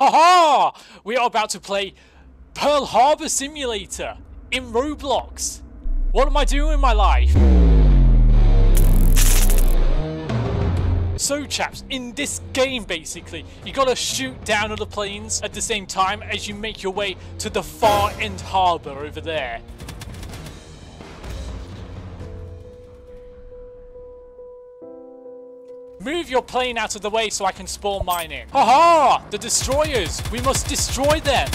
Haha! We are about to play Pearl Harbor Simulator in Roblox. What am I doing in my life? So chaps, in this game basically, you gotta shoot down other planes at the same time as you make your way to the far end harbour over there. Move your plane out of the way so I can spawn mine in. Haha! The destroyers! We must destroy them!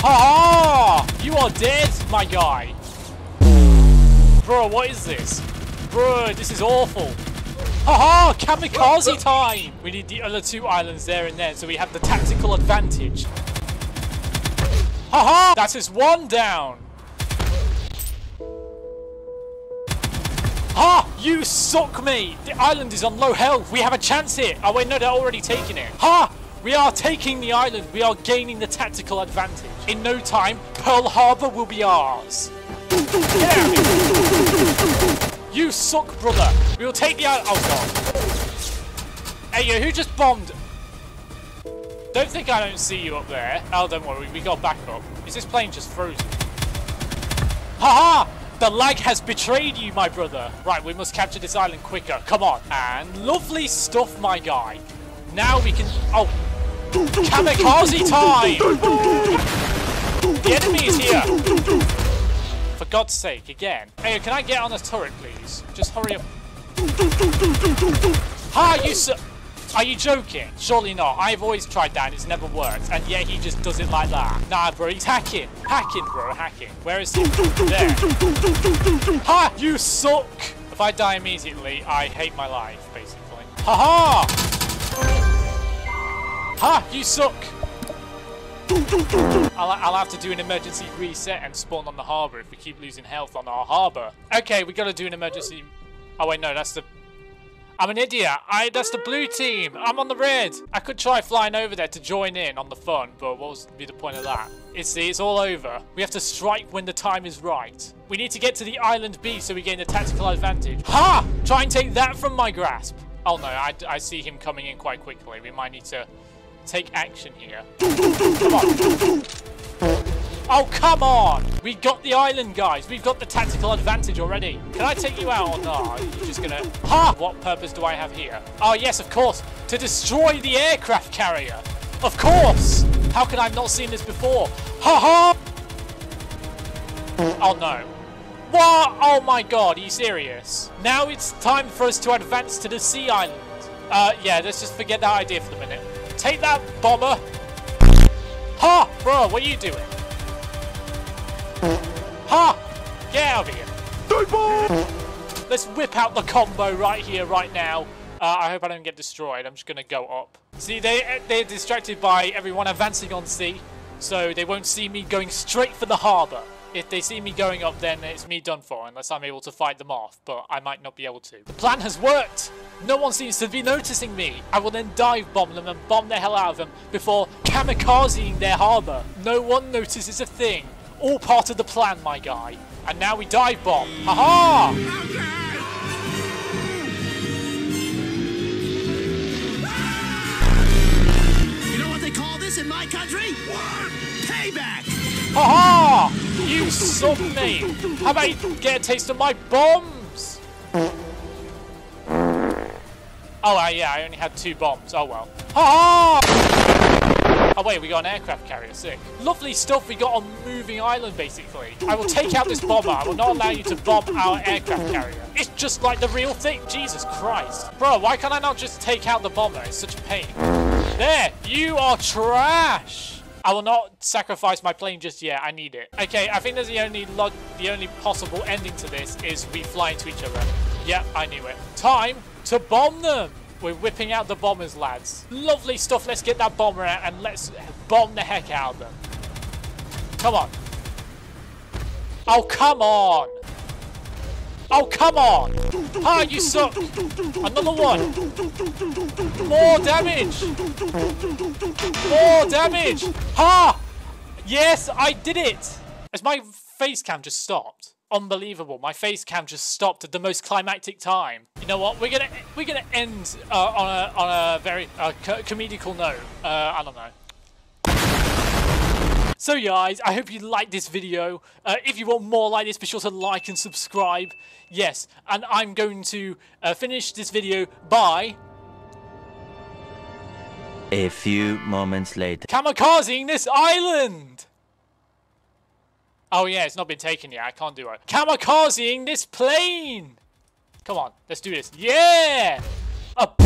Haha! You are dead, my guy! Bro, what is this? Bro, this is awful. Haha! Kamikaze time! We need the other two islands there and then so we have the tactical advantage. Haha! That is one down! You suck me! The island is on low health. We have a chance here. Oh wait, no, they're already taking it. Ha! We are taking the island. We are gaining the tactical advantage. In no time, Pearl Harbor will be ours. You suck, brother. We will take the island. Oh god. Hey, who just bombed? Don't think I don't see you up there. Oh, don't worry. We got backup. Is this plane just frozen? Haha! The lag has betrayed you, my brother. Right, we must capture this island quicker. Come on. And lovely stuff, my guy. Now we can... Oh. Kamikaze time! The enemy is here. For God's sake, again. Hey, can I get on the turret, please? Just hurry up. Hi, you sir... Are you joking? Surely not. I've always tried that and it's never worked. And yet he just does it like that. Nah, bro, he's hacking. Hacking, bro, hacking. Where is he? There. Ha! You suck! If I die immediately, I hate my life, basically. Ha ha! Ha! You suck! I'll, I'll have to do an emergency reset and spawn on the harbour if we keep losing health on our harbour. Okay, we gotta do an emergency... Oh wait, no, that's the I'm an idiot. I that's the blue team. I'm on the red. I could try flying over there to join in on the fun, but what was be the point of that? It's see, it's all over. We have to strike when the time is right. We need to get to the island B so we gain the tactical advantage. Ha! Try and take that from my grasp. Oh no, I, I see him coming in quite quickly. We might need to take action here. Come on. Oh, come on! We got the island, guys. We've got the tactical advantage already. Can I take you out or not? You're just gonna... Ha! What purpose do I have here? Oh, yes, of course. To destroy the aircraft carrier. Of course! How could I have not seen this before? Ha ha! Oh, no. What? Oh, my God. Are you serious? Now it's time for us to advance to the sea island. Uh, yeah, let's just forget that idea for the minute. Take that, bomber. Ha! Bro, what are you doing? Ha! Get out of here! Let's whip out the combo right here, right now. Uh, I hope I don't get destroyed. I'm just going to go up. See, they, they're distracted by everyone advancing on C, so they won't see me going straight for the harbour. If they see me going up, then it's me done for, unless I'm able to fight them off, but I might not be able to. The plan has worked! No one seems to be noticing me. I will then dive bomb them and bomb the hell out of them before kamikazing their harbour. No one notices a thing. All part of the plan, my guy. And now we dive bomb. Haha! You know what they call this in my country? Payback! Haha! You suck me! How about you get a taste of my bombs? Oh, uh, yeah, I only had two bombs. Oh, well. Ha Oh wait, we got an aircraft carrier, sick. Lovely stuff we got on moving island, basically. I will take out this bomber. I will not allow you to bomb our aircraft carrier. It's just like the real thing. Jesus Christ. Bro, why can't I not just take out the bomber? It's such a pain. There, you are trash. I will not sacrifice my plane just yet. I need it. Okay, I think there's the only log the only possible ending to this is we fly into each other. Yep, I knew it. Time to bomb them. We're whipping out the bombers, lads. Lovely stuff. Let's get that bomber out and let's bomb the heck out of them. Come on. Oh, come on. Oh, come on. Ah, you suck. Another one. More damage. More damage. Ha! Yes, I did it. Has my face cam just stopped? Unbelievable. My face cam just stopped at the most climactic time. You know what? We're gonna we're gonna end uh, on a on a very uh, co comedical note. Uh, I don't know. So guys, I hope you liked this video. Uh, if you want more like this, be sure to like and subscribe. Yes, and I'm going to uh, finish this video by A few moments later. kamikazing this island. Oh yeah, it's not been taken yet. I can't do it. Kamikazing this plane. Come on, let's do this. Yeah. Up.